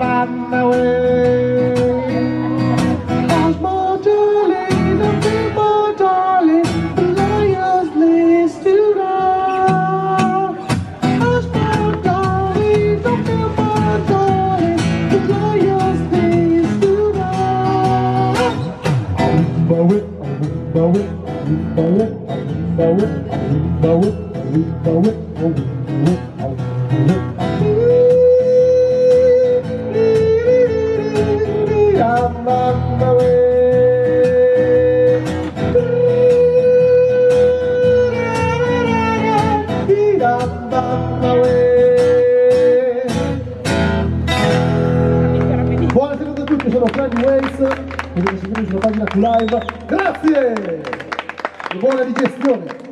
Hush, my darling, don't feel my darling, the lions list to down. Hush, my darling, feel my darling, the lions list to down. Bow it, bow it, bow it, bow it, bow it, bow it, bow it, I'm Buonasera a tutti, sono Freddy Waits e vi seguite sulla pagina QLive. Grazie! Buona digestione!